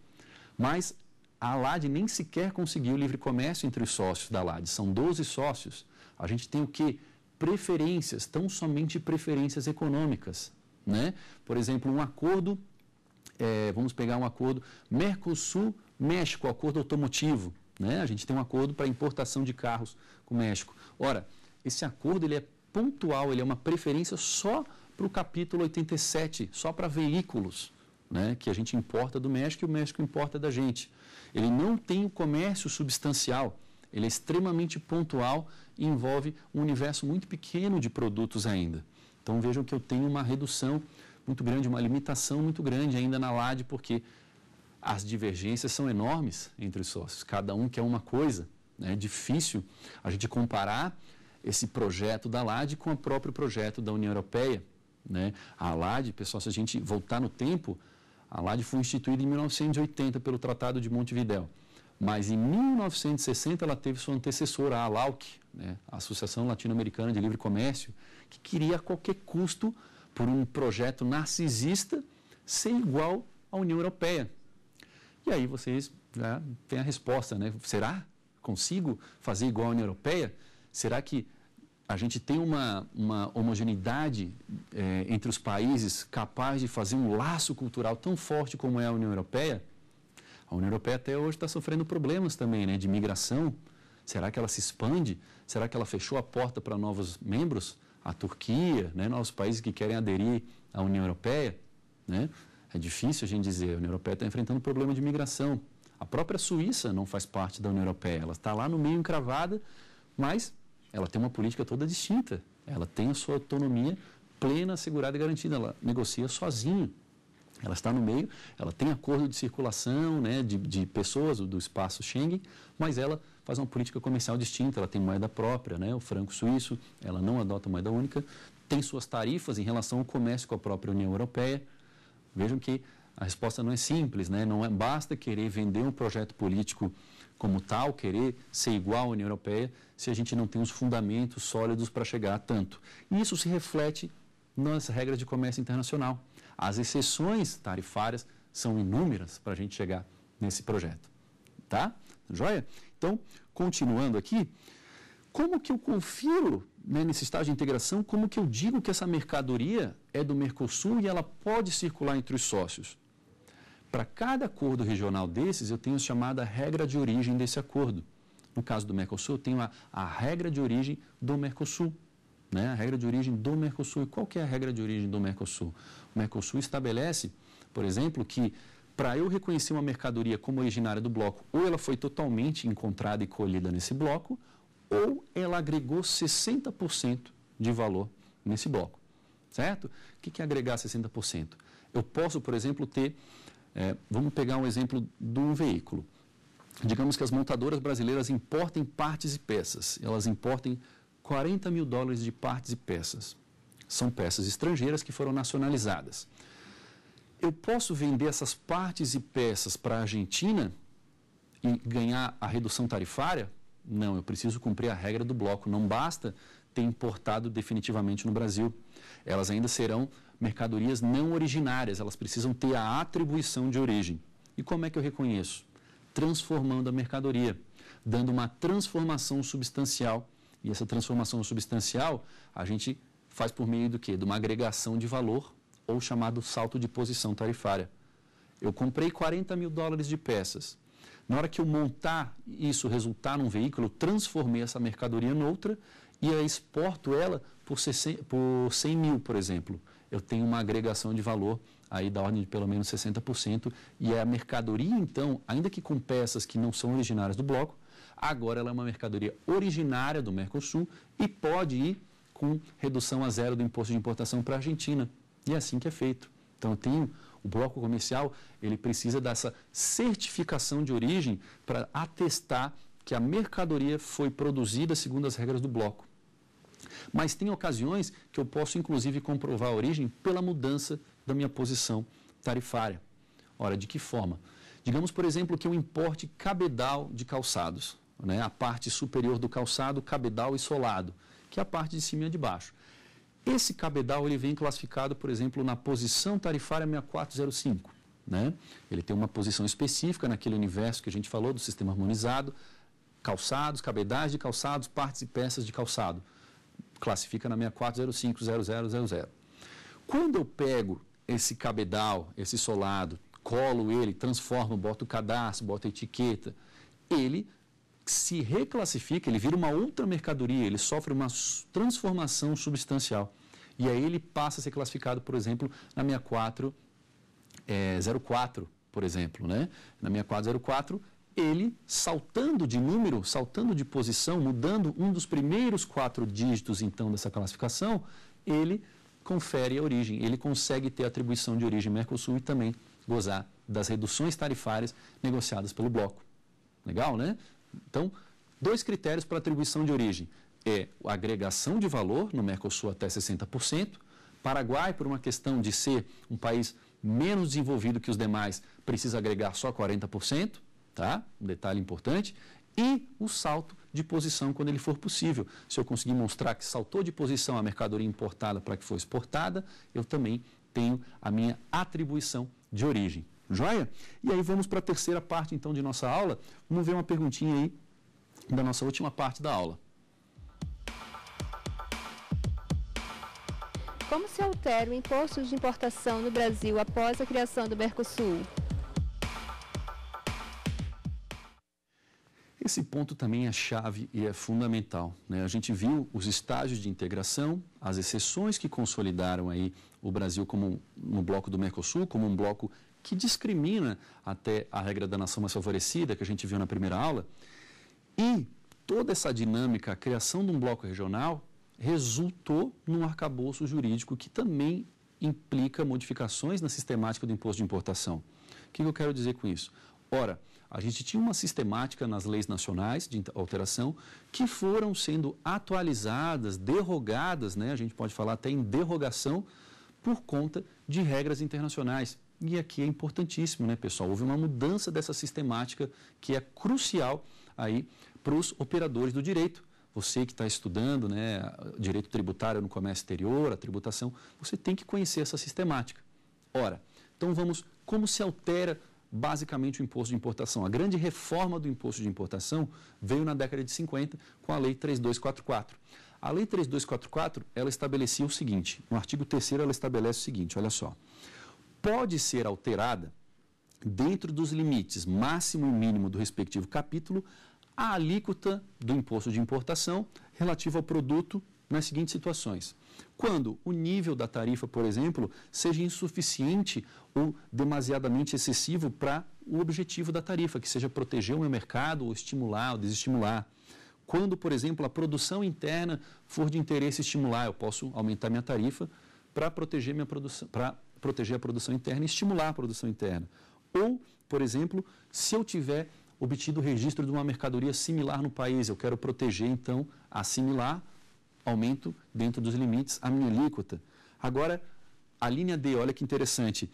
mas a ALAD nem sequer conseguiu livre comércio entre os sócios da ALAD. São 12 sócios. A gente tem o que? Preferências, tão somente preferências econômicas. Né? Por exemplo, um acordo, é, vamos pegar um acordo Mercosul-México, acordo automotivo. Né? A gente tem um acordo para importação de carros com o México. Ora, esse acordo ele é pontual, ele é uma preferência só para o capítulo 87, só para veículos né, que a gente importa do México e o México importa da gente. Ele não tem o comércio substancial, ele é extremamente pontual e envolve um universo muito pequeno de produtos ainda. Então vejam que eu tenho uma redução muito grande, uma limitação muito grande ainda na LAD, porque as divergências são enormes entre os sócios, cada um quer uma coisa. Né? É difícil a gente comparar esse projeto da LAD com o próprio projeto da União Europeia. Né? A LAD, pessoal, se a gente voltar no tempo, a LAD foi instituída em 1980 pelo Tratado de Montevidéu, mas em 1960 ela teve sua antecessora, a ALAUC, né, a Associação Latino-Americana de Livre Comércio, que queria a qualquer custo, por um projeto narcisista, ser igual à União Europeia. E aí vocês já têm a resposta, né? Será? Consigo fazer igual à União Europeia? Será que a gente tem uma, uma homogeneidade é, entre os países capaz de fazer um laço cultural tão forte como é a União Europeia, a União Europeia até hoje está sofrendo problemas também né, de migração. Será que ela se expande? Será que ela fechou a porta para novos membros? A Turquia, né, novos países que querem aderir à União Europeia? Né? É difícil a gente dizer. A União Europeia está enfrentando problema de migração. A própria Suíça não faz parte da União Europeia. Ela está lá no meio encravada, mas ela tem uma política toda distinta. Ela tem a sua autonomia plena, assegurada e garantida. Ela negocia sozinha. Ela está no meio, ela tem acordo de circulação né, de, de pessoas do espaço Schengen, mas ela faz uma política comercial distinta. Ela tem moeda própria, né, o franco suíço, ela não adota moeda única, tem suas tarifas em relação ao comércio com a própria União Europeia. Vejam que a resposta não é simples, né? não é, basta querer vender um projeto político como tal, querer ser igual à União Europeia, se a gente não tem os fundamentos sólidos para chegar a tanto. E isso se reflete nas regras de comércio internacional. As exceções tarifárias são inúmeras para a gente chegar nesse projeto. Tá? Joia? Então, continuando aqui, como que eu confiro né, nesse estágio de integração, como que eu digo que essa mercadoria é do Mercosul e ela pode circular entre os sócios? Para cada acordo regional desses, eu tenho a chamada regra de origem desse acordo. No caso do Mercosul, eu tenho a, a regra de origem do Mercosul. Né? A regra de origem do Mercosul. E qual que é a regra de origem do Mercosul? O Mercosul estabelece, por exemplo, que para eu reconhecer uma mercadoria como originária do bloco, ou ela foi totalmente encontrada e colhida nesse bloco, ou ela agregou 60% de valor nesse bloco. Certo? O que é agregar 60%? Eu posso, por exemplo, ter. É, vamos pegar um exemplo de um veículo. Digamos que as montadoras brasileiras importem partes e peças. Elas importem 40 mil dólares de partes e peças. São peças estrangeiras que foram nacionalizadas. Eu posso vender essas partes e peças para a Argentina e ganhar a redução tarifária? Não, eu preciso cumprir a regra do bloco. Não basta ter importado definitivamente no Brasil. Elas ainda serão mercadorias não originárias, elas precisam ter a atribuição de origem. E como é que eu reconheço? Transformando a mercadoria, dando uma transformação substancial. E essa transformação substancial a gente faz por meio do quê? De uma agregação de valor ou chamado salto de posição tarifária. Eu comprei 40 mil dólares de peças. Na hora que eu montar isso, resultar num veículo, eu transformei essa mercadoria noutra e exporto ela por 100 mil, por exemplo. Eu tenho uma agregação de valor aí da ordem de pelo menos 60%, e a mercadoria, então, ainda que com peças que não são originárias do bloco, agora ela é uma mercadoria originária do Mercosul e pode ir com redução a zero do imposto de importação para a Argentina. E é assim que é feito. Então, eu tenho o bloco comercial, ele precisa dessa certificação de origem para atestar que a mercadoria foi produzida segundo as regras do bloco. Mas tem ocasiões que eu posso, inclusive, comprovar a origem pela mudança da minha posição tarifária. Ora, de que forma? Digamos, por exemplo, que eu importe cabedal de calçados, né? a parte superior do calçado, cabedal e solado, que é a parte de cima e de baixo. Esse cabedal ele vem classificado, por exemplo, na posição tarifária 6405. Né? Ele tem uma posição específica naquele universo que a gente falou do sistema harmonizado, calçados, cabedais de calçados, partes e peças de calçado. Classifica na 64050000. Quando eu pego esse cabedal, esse solado, colo ele, transformo, boto o cadastro, boto a etiqueta, ele se reclassifica, ele vira uma outra mercadoria, ele sofre uma transformação substancial. E aí ele passa a ser classificado, por exemplo, na 6404, é, por exemplo. Né? Na 6404, ele, saltando de número, saltando de posição, mudando um dos primeiros quatro dígitos, então, dessa classificação, ele confere a origem, ele consegue ter atribuição de origem Mercosul e também gozar das reduções tarifárias negociadas pelo bloco. Legal, né? Então, dois critérios para atribuição de origem. É a agregação de valor, no Mercosul até 60%. Paraguai, por uma questão de ser um país menos desenvolvido que os demais, precisa agregar só 40%, tá? Um detalhe importante. E o salto de posição quando ele for possível. Se eu conseguir mostrar que saltou de posição a mercadoria importada para que for exportada, eu também tenho a minha atribuição de origem. Joia? E aí vamos para a terceira parte, então, de nossa aula. Vamos ver uma perguntinha aí da nossa última parte da aula. Como se altera o imposto de importação no Brasil após a criação do Mercosul? Esse ponto também é chave e é fundamental. Né? A gente viu os estágios de integração, as exceções que consolidaram aí o Brasil como no bloco do Mercosul, como um bloco que discrimina até a regra da nação mais favorecida, que a gente viu na primeira aula, e toda essa dinâmica, a criação de um bloco regional, resultou num arcabouço jurídico que também implica modificações na sistemática do imposto de importação. O que eu quero dizer com isso? Ora, a gente tinha uma sistemática nas leis nacionais de alteração que foram sendo atualizadas, derrogadas, né? a gente pode falar até em derrogação, por conta de regras internacionais. E aqui é importantíssimo, né, pessoal? Houve uma mudança dessa sistemática que é crucial aí para os operadores do direito. Você que está estudando né, direito tributário no comércio exterior, a tributação, você tem que conhecer essa sistemática. Ora, então vamos, como se altera basicamente o imposto de importação. A grande reforma do imposto de importação veio na década de 50 com a Lei 3244. A Lei 3244, ela estabelecia o seguinte, no artigo 3 ela estabelece o seguinte, olha só. Pode ser alterada, dentro dos limites máximo e mínimo do respectivo capítulo, a alíquota do imposto de importação relativa ao produto nas seguintes situações. Quando o nível da tarifa, por exemplo, seja insuficiente ou demasiadamente excessivo para o objetivo da tarifa, que seja proteger o meu mercado ou estimular ou desestimular. Quando, por exemplo, a produção interna for de interesse estimular, eu posso aumentar minha tarifa para proteger minha produção, para proteger a produção interna e estimular a produção interna. Ou, por exemplo, se eu tiver obtido o registro de uma mercadoria similar no país, eu quero proteger então a similar aumento dentro dos limites a minha alíquota. Agora, a linha D, olha que interessante.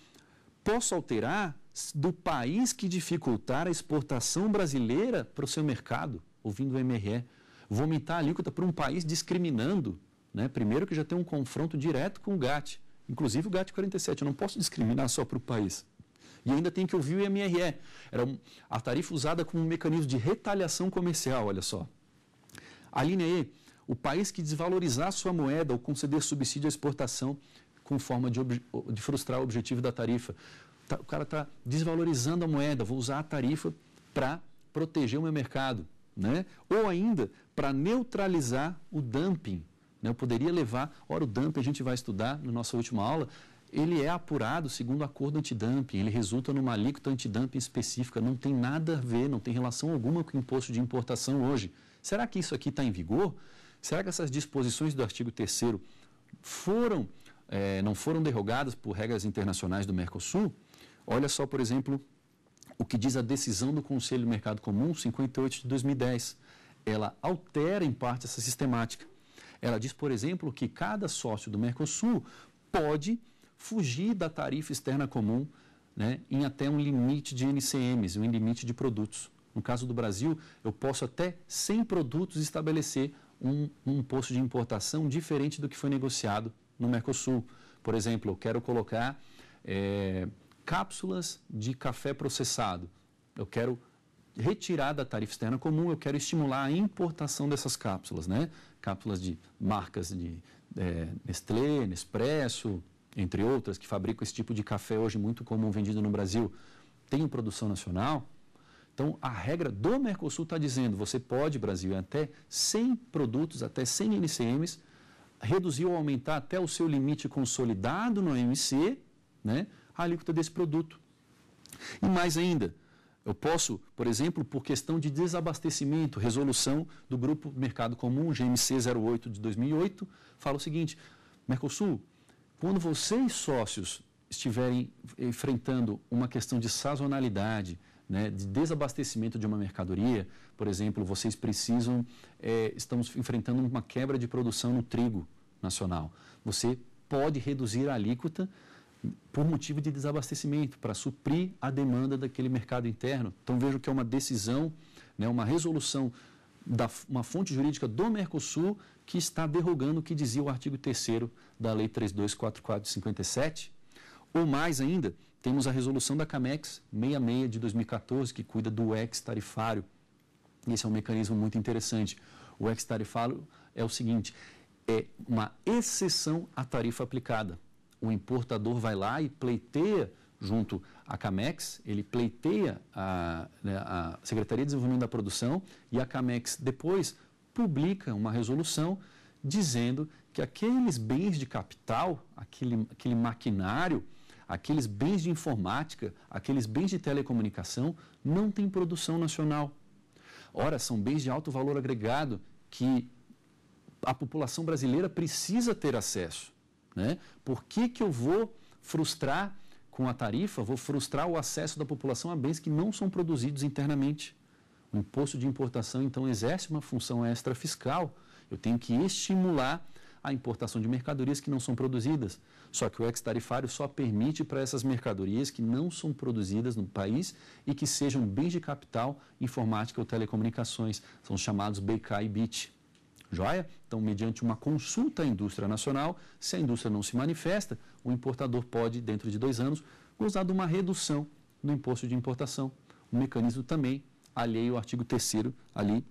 Posso alterar do país que dificultar a exportação brasileira para o seu mercado, ouvindo o MRE. Vou aumentar a alíquota para um país discriminando. Né? Primeiro que já tem um confronto direto com o GATT, inclusive o GATT 47. Eu não posso discriminar só para o país. E ainda tem que ouvir o MRE. Era a tarifa usada como um mecanismo de retaliação comercial, olha só. A linha E, o país que desvalorizar sua moeda ou conceder subsídio à exportação com forma de, de frustrar o objetivo da tarifa. Tá, o cara está desvalorizando a moeda, vou usar a tarifa para proteger o meu mercado. Né? Ou ainda, para neutralizar o dumping. Né? Eu poderia levar, ora, o dumping a gente vai estudar na nossa última aula, ele é apurado segundo o acordo antidumping, ele resulta numa alíquota antidumping específica, não tem nada a ver, não tem relação alguma com o imposto de importação hoje. Será que isso aqui está em vigor? Será que essas disposições do artigo 3 foram, é, não foram derrogadas por regras internacionais do Mercosul? Olha só, por exemplo, o que diz a decisão do Conselho do Mercado Comum 58 de 2010. Ela altera em parte essa sistemática. Ela diz, por exemplo, que cada sócio do Mercosul pode fugir da tarifa externa comum né, em até um limite de NCMs, um limite de produtos. No caso do Brasil, eu posso até 100 produtos estabelecer um, um imposto de importação diferente do que foi negociado no Mercosul. Por exemplo, eu quero colocar é, cápsulas de café processado. Eu quero retirar da tarifa externa comum, eu quero estimular a importação dessas cápsulas, né? Cápsulas de marcas de é, Nestlé, Nespresso, entre outras, que fabricam esse tipo de café hoje muito comum vendido no Brasil. Tem produção nacional, então, a regra do Mercosul está dizendo, você pode, Brasil, até 100 produtos, até 100 NCMs, reduzir ou aumentar até o seu limite consolidado no MC, né, a alíquota desse produto. E mais ainda, eu posso, por exemplo, por questão de desabastecimento, resolução do Grupo Mercado Comum, GMC 08 de 2008, fala o seguinte, Mercosul, quando vocês sócios estiverem enfrentando uma questão de sazonalidade, né, de desabastecimento de uma mercadoria, por exemplo, vocês precisam, é, estamos enfrentando uma quebra de produção no trigo nacional. Você pode reduzir a alíquota por motivo de desabastecimento, para suprir a demanda daquele mercado interno. Então vejo que é uma decisão, né, uma resolução da uma fonte jurídica do Mercosul que está derrogando o que dizia o artigo 3 da Lei 3244/57, ou mais ainda, temos a resolução da CAMEX 66 de 2014, que cuida do ex-tarifário. Esse é um mecanismo muito interessante. O ex-tarifário é o seguinte: é uma exceção à tarifa aplicada. O importador vai lá e pleiteia junto à CAMEX, ele pleiteia a, né, a Secretaria de Desenvolvimento da Produção e a CAMEX depois publica uma resolução dizendo que aqueles bens de capital, aquele, aquele maquinário, aqueles bens de informática, aqueles bens de telecomunicação não têm produção nacional. Ora, são bens de alto valor agregado que a população brasileira precisa ter acesso. Né? Por que, que eu vou frustrar com a tarifa, vou frustrar o acesso da população a bens que não são produzidos internamente? O imposto de importação, então, exerce uma função extra fiscal. Eu tenho que estimular a importação de mercadorias que não são produzidas. Só que o ex-tarifário só permite para essas mercadorias que não são produzidas no país e que sejam bens de capital, informática ou telecomunicações. São chamados BK e BIT. Joia? Então, mediante uma consulta à indústria nacional, se a indústria não se manifesta, o importador pode, dentro de dois anos, gozar de uma redução do imposto de importação. Um mecanismo também alheio ao artigo 3 ali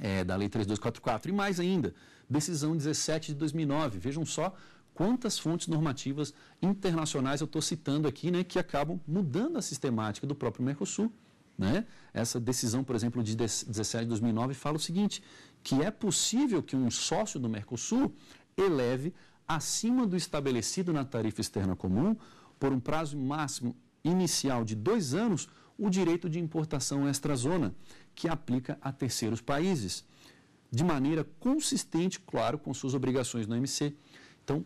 é, da Lei 3244. E mais ainda, decisão 17 de 2009. Vejam só quantas fontes normativas internacionais eu estou citando aqui, né, que acabam mudando a sistemática do próprio Mercosul. Né? Essa decisão, por exemplo, de 17 de 2009 fala o seguinte, que é possível que um sócio do Mercosul eleve acima do estabelecido na tarifa externa comum, por um prazo máximo inicial de dois anos, o direito de importação extra-zona, que aplica a terceiros países, de maneira consistente, claro, com suas obrigações no MC. Então,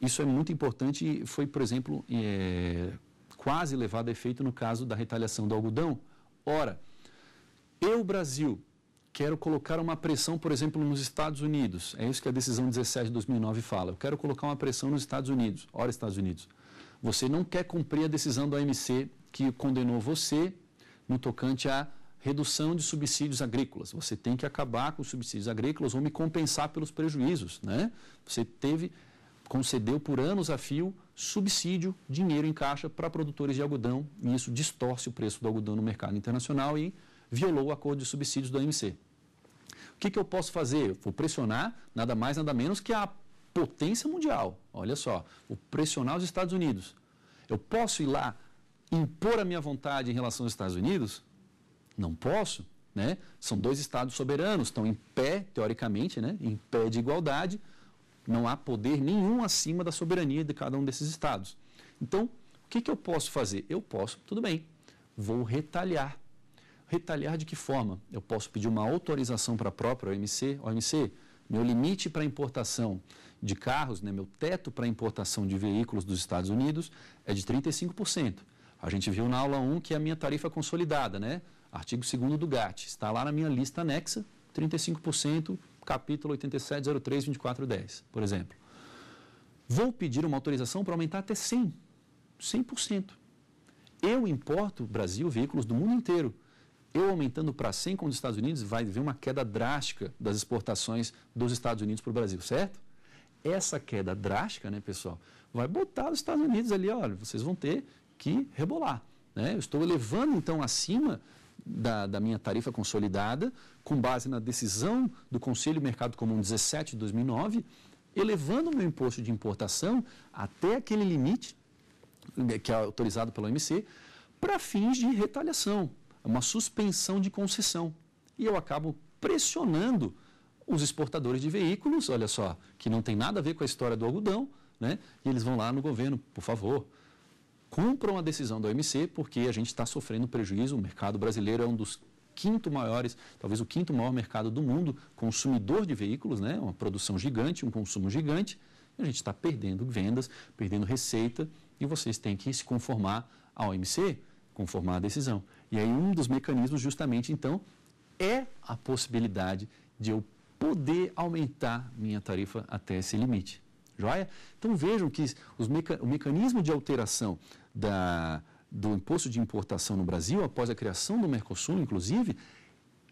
isso é muito importante e foi, por exemplo, é, quase levado a efeito no caso da retaliação do algodão. Ora, eu, Brasil, quero colocar uma pressão, por exemplo, nos Estados Unidos. É isso que a decisão 17 de 2009 fala. Eu quero colocar uma pressão nos Estados Unidos. Ora, Estados Unidos, você não quer cumprir a decisão da OMC que condenou você no tocante à redução de subsídios agrícolas. Você tem que acabar com os subsídios agrícolas ou me compensar pelos prejuízos, né? Você teve concedeu por anos a fio subsídio, dinheiro em caixa para produtores de algodão, e isso distorce o preço do algodão no mercado internacional e violou o acordo de subsídios do OMC. O que, que eu posso fazer? vou pressionar nada mais, nada menos que a potência mundial. Olha só, vou pressionar os Estados Unidos. Eu posso ir lá impor a minha vontade em relação aos Estados Unidos? Não posso. Né? São dois estados soberanos, estão em pé, teoricamente, né? em pé de igualdade, não há poder nenhum acima da soberania de cada um desses estados. Então, o que, que eu posso fazer? Eu posso, tudo bem, vou retalhar. Retalhar de que forma? Eu posso pedir uma autorização para a própria OMC. OMC, meu limite para importação de carros, né, meu teto para importação de veículos dos Estados Unidos é de 35%. A gente viu na aula 1 que é a minha tarifa consolidada, né? Artigo 2 do GATT. Está lá na minha lista anexa, 35%, capítulo 8703-2410, por exemplo. Vou pedir uma autorização para aumentar até 100%. 100%. Eu importo, Brasil, veículos do mundo inteiro eu aumentando para 100 com os Estados Unidos, vai haver uma queda drástica das exportações dos Estados Unidos para o Brasil, certo? Essa queda drástica, né, pessoal, vai botar os Estados Unidos ali, olha, vocês vão ter que rebolar. Né? Eu estou elevando, então, acima da, da, minha tarifa consolidada, com base na decisão do Conselho Mercado Comum 17 de 2009, elevando o meu imposto de importação até aquele limite né, que é autorizado pela OMC, para fins de retaliação, uma suspensão de concessão. E eu acabo pressionando os exportadores de veículos, olha só, que não tem nada a ver com a história do algodão, né? E eles vão lá no governo, por favor, cumpram a decisão da OMC, porque a gente está sofrendo prejuízo. O mercado brasileiro é um dos quinto maiores, talvez o quinto maior mercado do mundo, consumidor de veículos, né? Uma produção gigante, um consumo gigante. A gente está perdendo vendas, perdendo receita, e vocês têm que se conformar à OMC, conformar a decisão. E aí um dos mecanismos justamente então é a possibilidade de eu poder aumentar minha tarifa até esse limite. Joia? Então vejam que meca o mecanismo de alteração da, do imposto de importação no Brasil, após a criação do Mercosul, inclusive,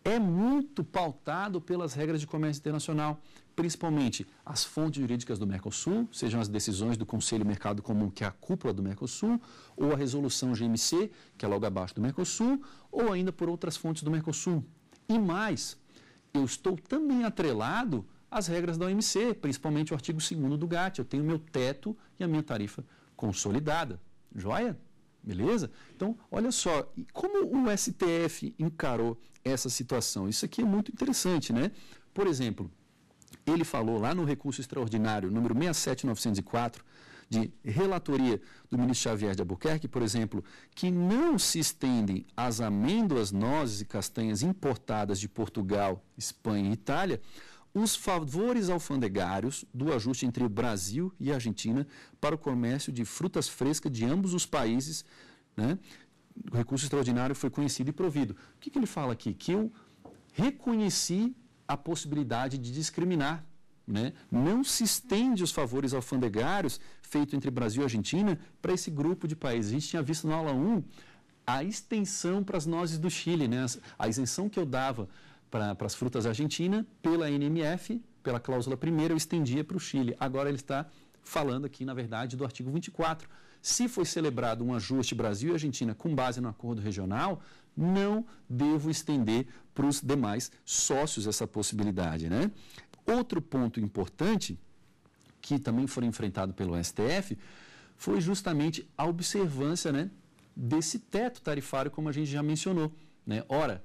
é muito pautado pelas regras de comércio internacional, principalmente as fontes jurídicas do Mercosul, sejam as decisões do Conselho Mercado Comum, que é a cúpula do Mercosul, ou a resolução GMC, que é logo abaixo do Mercosul, ou ainda por outras fontes do Mercosul. E mais, eu estou também atrelado às regras da OMC, principalmente o artigo 2 do GATT. Eu tenho meu teto e a minha tarifa consolidada. Joia? Beleza? Então, olha só, como o STF encarou essa situação? Isso aqui é muito interessante, né? Por exemplo, ele falou lá no recurso extraordinário número 67904, de relatoria do ministro Xavier de Albuquerque, por exemplo, que não se estendem as amêndoas, nozes e castanhas importadas de Portugal, Espanha e Itália, os favores alfandegários do ajuste entre o Brasil e a Argentina para o comércio de frutas frescas de ambos os países. Né? O recurso extraordinário foi conhecido e provido. O que, que ele fala aqui? Que eu reconheci a possibilidade de discriminar. Né? Não se estende os favores alfandegários feitos entre Brasil e Argentina para esse grupo de países. A gente tinha visto na aula 1 a extensão para as nozes do Chile, né? a isenção que eu dava para, as frutas argentinas, pela NMF, pela cláusula primeira, eu estendia para o Chile. Agora ele está falando aqui, na verdade, do artigo 24, se foi celebrado um ajuste Brasil e Argentina com base no acordo regional, não devo estender para os demais sócios essa possibilidade. Né? Outro ponto importante, que também foi enfrentado pelo STF, foi justamente a observância né, desse teto tarifário, como a gente já mencionou. Né? Ora,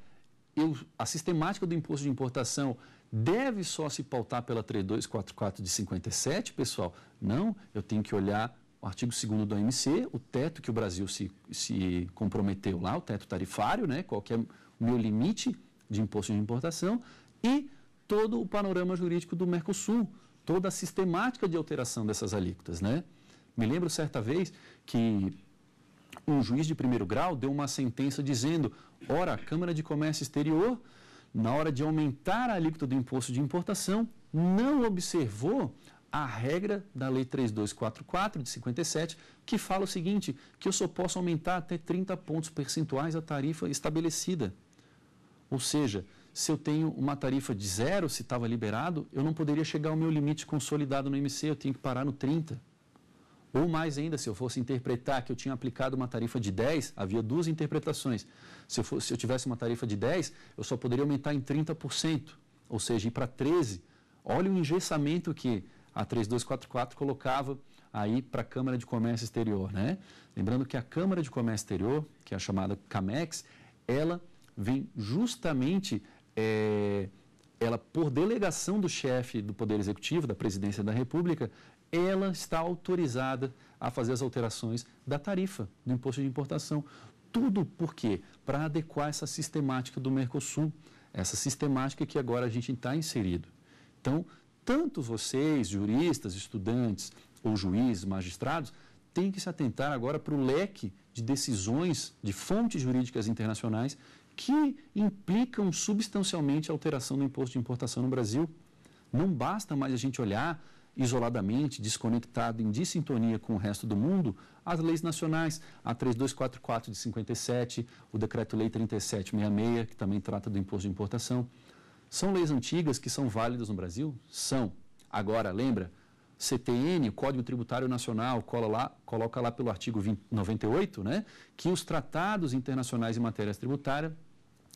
a sistemática do imposto de importação deve só se pautar pela 3244 de 57, pessoal? Não, eu tenho que olhar o artigo 2 do OMC, o teto que o Brasil se, se comprometeu lá, o teto tarifário, né, qual que é o meu limite de imposto de importação, e todo o panorama jurídico do Mercosul, toda a sistemática de alteração dessas alíquotas. Né? Me lembro certa vez que um juiz de primeiro grau deu uma sentença dizendo, ora, a Câmara de Comércio Exterior, na hora de aumentar a alíquota do imposto de importação, não observou a regra da Lei 3244 de 57, que fala o seguinte, que eu só posso aumentar até 30 pontos percentuais a tarifa estabelecida. Ou seja, se eu tenho uma tarifa de zero, se estava liberado, eu não poderia chegar ao meu limite consolidado no MC, eu tenho que parar no 30. Ou mais ainda, se eu fosse interpretar que eu tinha aplicado uma tarifa de 10, havia duas interpretações. Se eu, fosse, se eu tivesse uma tarifa de 10, eu só poderia aumentar em 30%, ou seja, ir para 13%. Olha o engessamento que a 3244 colocava aí para a Câmara de Comércio Exterior, né? Lembrando que a Câmara de Comércio Exterior, que é a chamada CAMEX, ela vem justamente, é, ela por delegação do chefe do Poder Executivo, da Presidência da República, ela está autorizada a fazer as alterações da tarifa do imposto de importação. Tudo por quê? Para adequar essa sistemática do Mercosul, essa sistemática que agora a gente está inserido. Então, tanto vocês, juristas, estudantes ou juízes, magistrados, têm que se atentar agora para o leque de decisões de fontes jurídicas internacionais que implicam substancialmente a alteração do imposto de importação no Brasil. Não basta mais a gente olhar isoladamente, desconectado, em dissintonia com o resto do mundo, as leis nacionais, a 3244 de 57, o Decreto-Lei 3766, que também trata do imposto de importação. São leis antigas que são válidas no Brasil? São. Agora, lembra, CTN, Código Tributário Nacional, lá, coloca lá pelo artigo 20, 98, né, que os tratados internacionais em matéria tributária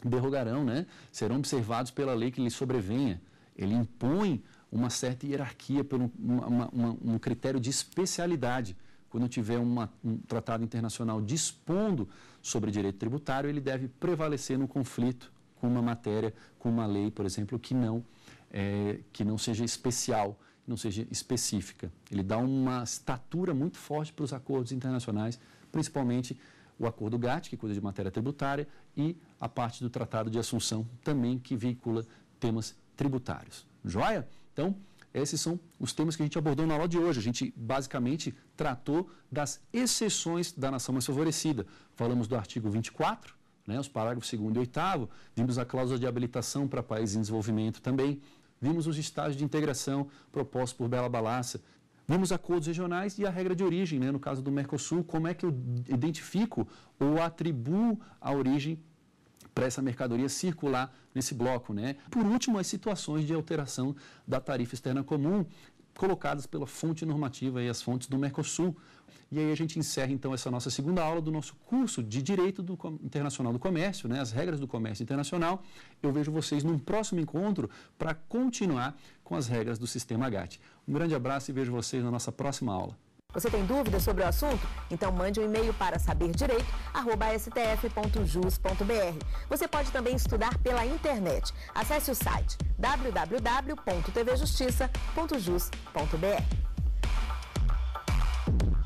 derrogarão, né, serão observados pela lei que lhe sobrevenha. Ele impõe uma certa hierarquia, por um, uma, uma, um critério de especialidade. Quando tiver uma, um tratado internacional dispondo sobre direito tributário, ele deve prevalecer no conflito com uma matéria, com uma lei, por exemplo, que não, é, que não seja especial, não seja específica. Ele dá uma estatura muito forte para os acordos internacionais, principalmente o acordo GATT, que cuida de matéria tributária, e a parte do Tratado de Assunção, também que veicula temas tributários. Joia? Então, esses são os temas que a gente abordou na aula de hoje. A gente basicamente tratou das exceções da nação mais favorecida. Falamos do artigo 24, né, os parágrafos 2 e 8, vimos a cláusula de habilitação para países em desenvolvimento também, vimos os estágios de integração propostos por Bela Balassa, vimos acordos regionais e a regra de origem, né, no caso do Mercosul, como é que eu identifico ou atribuo a origem para essa mercadoria circular nesse bloco. Né? Por último, as situações de alteração da tarifa externa comum, colocadas pela fonte normativa e as fontes do Mercosul. E aí a gente encerra então essa nossa segunda aula do nosso curso de Direito do Internacional do Comércio, né, as regras do comércio internacional. Eu vejo vocês num próximo encontro para continuar com as regras do sistema GATT. Um grande abraço e vejo vocês na nossa próxima aula. Você tem dúvidas sobre o assunto? Então mande um e-mail para saberdireito@stf.jus.br. Você pode também estudar pela internet. Acesse o site www.tvjustiça.jus.br.